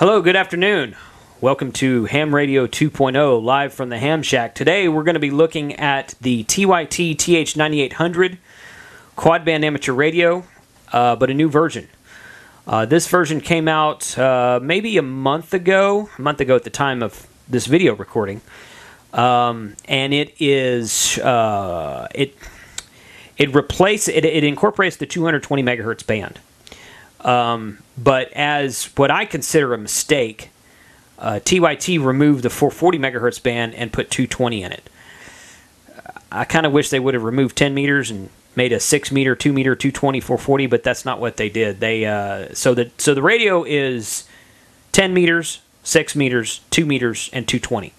Hello, good afternoon. Welcome to Ham Radio 2.0, live from the Ham Shack. Today we're going to be looking at the TYT TH9800 quad band amateur radio, uh, but a new version. Uh, this version came out uh, maybe a month ago, a month ago at the time of this video recording, um, and it is uh, it it replaces it, it incorporates the 220 megahertz band. Um, but as what I consider a mistake, uh, TYT removed the 440 megahertz band and put 220 in it. I kind of wish they would have removed 10 meters and made a 6 meter, 2 meter, 220, 440, but that's not what they did. They uh, so the so the radio is 10 meters, 6 meters, 2 meters, and 220.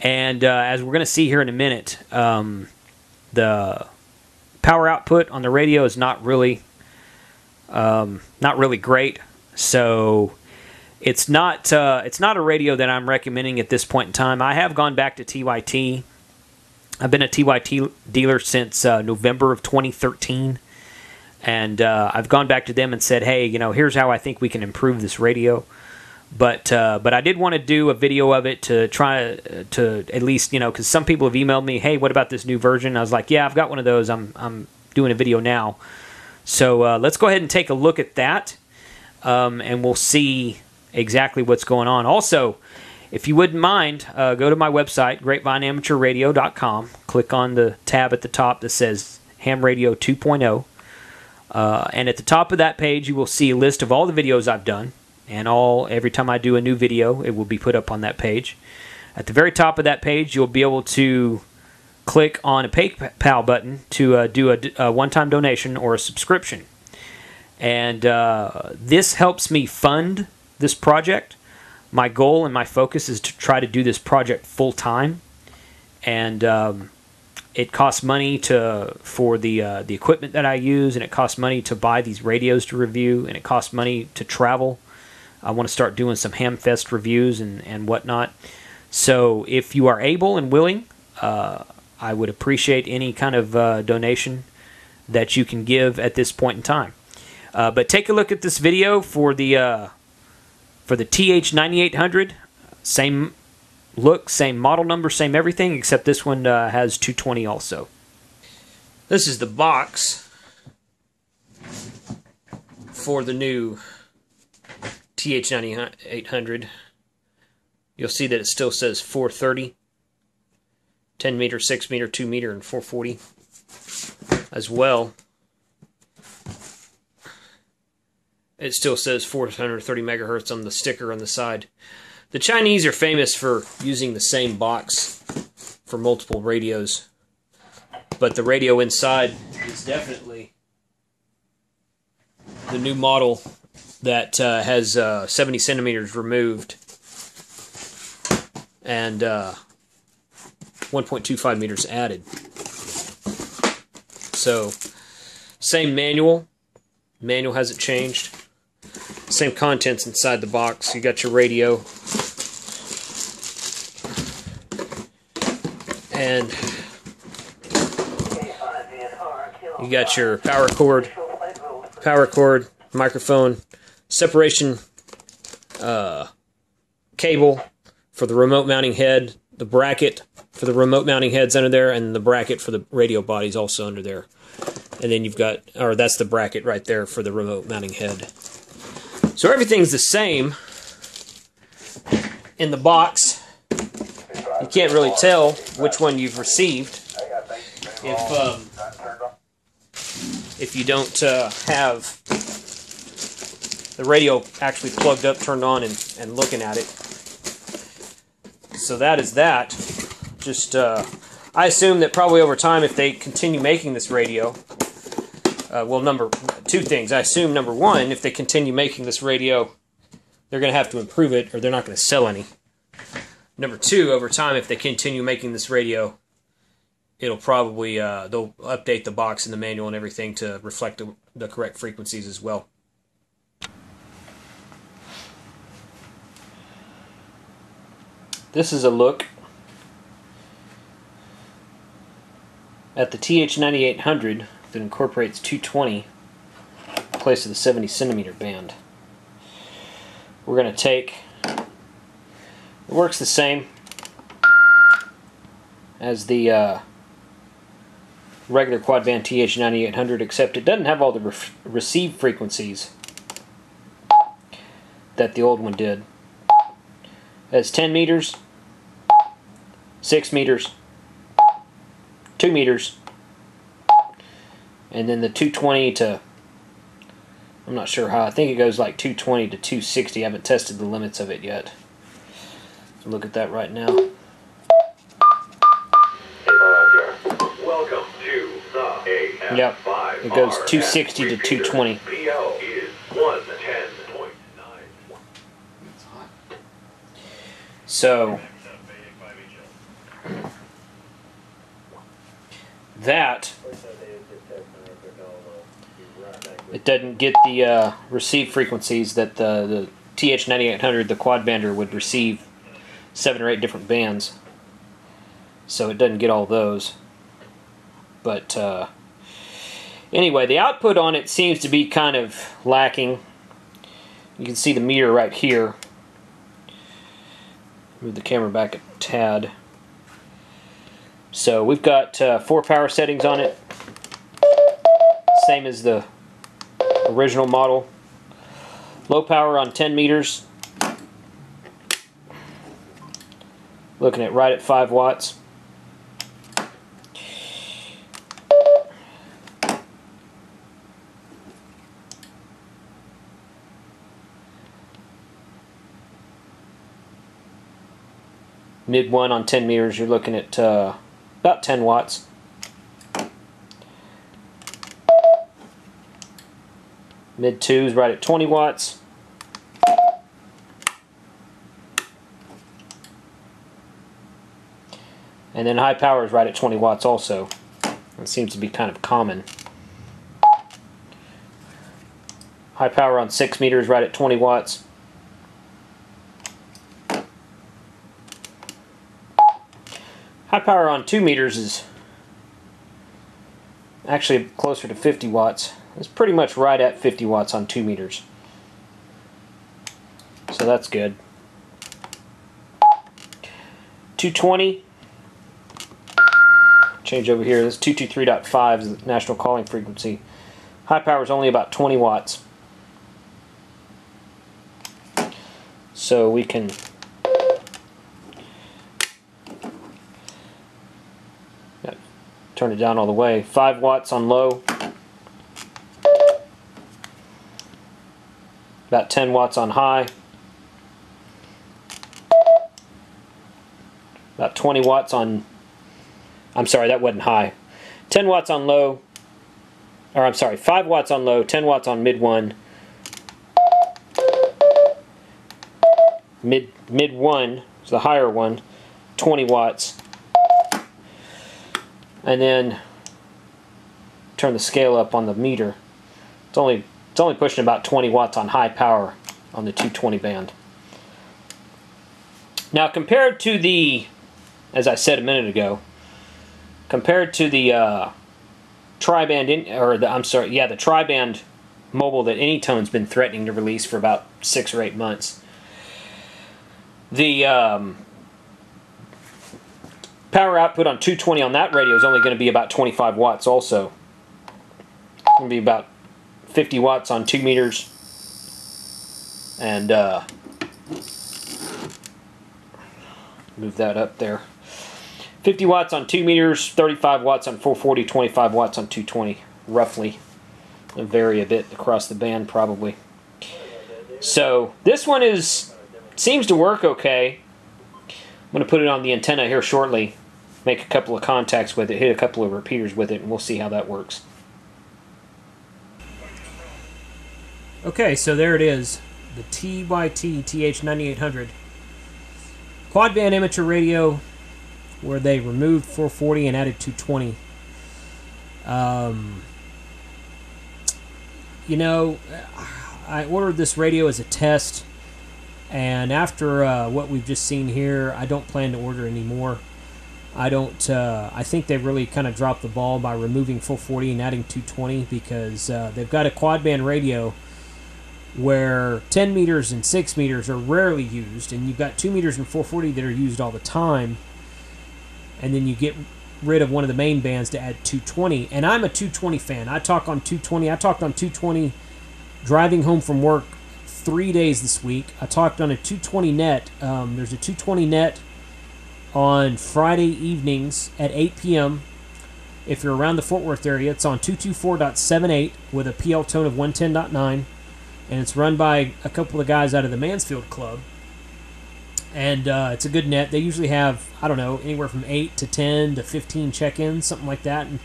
And uh, as we're going to see here in a minute, um, the power output on the radio is not really um, not really great. So it's not uh, it's not a radio that I'm recommending at this point in time. I have gone back to TYT. I've been a TYT dealer since uh, November of 2013, and uh, I've gone back to them and said, "Hey, you know, here's how I think we can improve this radio." But uh, but I did want to do a video of it to try to at least you know because some people have emailed me, "Hey, what about this new version?" I was like, "Yeah, I've got one of those. I'm I'm doing a video now." So uh, let's go ahead and take a look at that, um, and we'll see exactly what's going on. Also, if you wouldn't mind, uh, go to my website, grapevineamateurradio.com. Click on the tab at the top that says Ham Radio 2.0. Uh, and at the top of that page, you will see a list of all the videos I've done. And all every time I do a new video, it will be put up on that page. At the very top of that page, you'll be able to click on a PayPal button to uh, do a, a one time donation or a subscription. And uh, this helps me fund this project. My goal and my focus is to try to do this project full time. And um, it costs money to for the uh, the equipment that I use, and it costs money to buy these radios to review, and it costs money to travel. I want to start doing some Hamfest reviews and, and whatnot. So if you are able and willing, uh, I would appreciate any kind of uh, donation that you can give at this point in time. Uh, but take a look at this video for the uh, for the TH9800. Same look, same model number, same everything, except this one uh, has 220 also. This is the box for the new TH9800. You'll see that it still says 430. 10 meter, 6 meter, 2 meter, and 440 as well. It still says 430 megahertz on the sticker on the side. The Chinese are famous for using the same box for multiple radios, but the radio inside is definitely the new model that uh, has uh, 70 centimeters removed and uh, 1.25 meters added. So, same manual. Manual hasn't changed. Same contents inside the box. You got your radio. And you got your power cord, power cord, microphone, separation uh, cable for the remote mounting head, the bracket for the remote mounting heads under there, and the bracket for the radio bodies also under there. And then you've got, or that's the bracket right there for the remote mounting head. So everything's the same in the box. You can't really tell which one you've received if um, if you don't uh, have the radio actually plugged up, turned on, and, and looking at it. So that is that just uh, I assume that probably over time, if they continue making this radio, uh, well, number two things. I assume number one, if they continue making this radio, they're going to have to improve it, or they're not going to sell any. Number two, over time, if they continue making this radio, it'll probably uh, they'll update the box and the manual and everything to reflect the, the correct frequencies as well. This is a look at the TH9800 that incorporates 220 in place of the 70 centimeter band. we're going to take, it works the same as the uh, regular quad band TH9800 except it doesn't have all the re receive frequencies that the old one did. It has 10 meters, 6 meters, 2 meters, and then the 220 to I'm not sure how. I think it goes like 220 to 260. I haven't tested the limits of it yet. look at that right now. Welcome to the AM Yep. It goes 260 to 220. PL is 110.9. So that it doesn't get the uh, receive frequencies that the, the TH9800, the quad bander, would receive seven or eight different bands. So it doesn't get all those. But uh, anyway, the output on it seems to be kind of lacking. You can see the meter right here. Move the camera back a tad. So we've got uh, four power settings on it. Same as the original model. Low power on 10 meters. Looking at right at 5 watts. Mid 1 on 10 meters, you're looking at uh, about 10 watts. Mid 2 is right at 20 watts. And then high power is right at 20 watts also. It seems to be kind of common. High power on 6 meters right at 20 watts. High power on 2 meters is actually closer to 50 watts. It's pretty much right at 50 watts on 2 meters. So that's good. 220. Change over here. This 223.5 is the national calling frequency. High power is only about 20 watts. So we can turn it down all the way. 5 watts on low. About 10 watts on high. About 20 watts on, I'm sorry, that wasn't high. 10 watts on low, or I'm sorry, 5 watts on low, 10 watts on mid 1. Mid, mid 1 is the higher one, 20 watts and then turn the scale up on the meter. It's only it's only pushing about 20 watts on high power on the 220 band. Now compared to the, as I said a minute ago, compared to the uh, tri-band, in, or the, I'm sorry, yeah, the tri-band mobile that Anytone's been threatening to release for about six or eight months, the um, Power output on 220 on that radio is only going to be about 25 watts also. It's going to be about 50 watts on 2 meters. And uh, move that up there. 50 watts on 2 meters, 35 watts on 440, 25 watts on 220, roughly. It'll vary a bit across the band probably. So this one is seems to work okay. I'm going to put it on the antenna here shortly make a couple of contacts with it, hit a couple of repeaters with it, and we'll see how that works. Okay, so there it is. The TYT TH9800 quad band amateur radio where they removed 440 and added 220. Um, you know, I ordered this radio as a test, and after uh, what we've just seen here, I don't plan to order any more. I don't. Uh, I think they really kind of dropped the ball by removing 440 and adding 220 because uh, they've got a quad band radio where 10 meters and 6 meters are rarely used, and you've got 2 meters and 440 that are used all the time, and then you get rid of one of the main bands to add 220. And I'm a 220 fan. I talk on 220. I talked on 220 driving home from work three days this week. I talked on a 220 net. Um, there's a 220 net on Friday evenings at 8 p.m. If you're around the Fort Worth area, it's on 224.78 with a PL tone of 110.9, and it's run by a couple of guys out of the Mansfield Club. And uh, it's a good net. They usually have, I don't know, anywhere from 8 to 10 to 15 check ins, something like that. And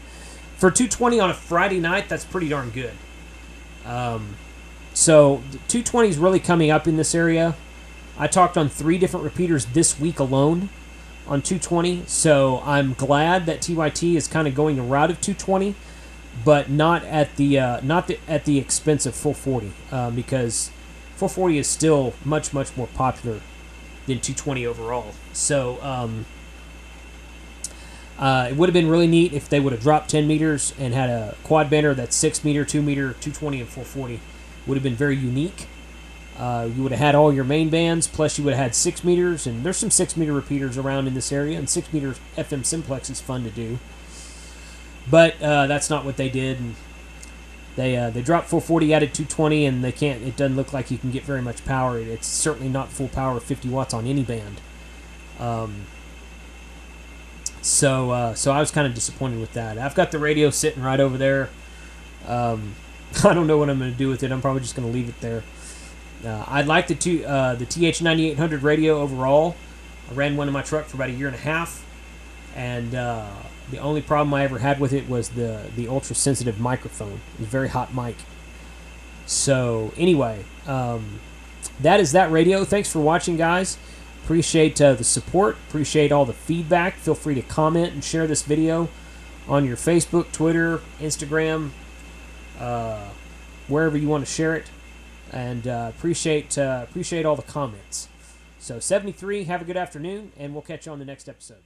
for 220 on a Friday night, that's pretty darn good. Um, so 220 is really coming up in this area. I talked on three different repeaters this week alone on 220. So I'm glad that TYT is kind of going the route of 220, but not at the uh, not the, at the expense of full 40 uh, because 440 is still much much more popular than 220 overall. So um, uh, it would have been really neat if they would have dropped 10 meters and had a quad bander that's 6 meter, 2 meter, 220, and 440. Would have been very unique. Uh, you would have had all your main bands, plus you would have had 6 meters, and there's some 6 meter repeaters around in this area, and 6 meter FM simplex is fun to do. But uh, that's not what they did, and they uh, they dropped 440, added 220, and they can't. It doesn't look like you can get very much power. It's certainly not full power 50 watts on any band. Um, so uh, so I was kind of disappointed with that. I've got the radio sitting right over there. Um, I don't know what I'm going to do with it. I'm probably just going to leave it there. Uh, I like the two, uh, the TH 9800 radio overall. I ran one in my truck for about a year and a half, and uh, the only problem I ever had with it was the the ultra sensitive microphone. It was a very hot mic. So anyway, um, that is that radio. Thanks for watching, guys. Appreciate uh, the support. Appreciate all the feedback. Feel free to comment and share this video on your Facebook, Twitter, Instagram, uh, wherever you want to share it. And uh, appreciate uh, appreciate all the comments. So 73. Have a good afternoon, and we'll catch you on the next episode.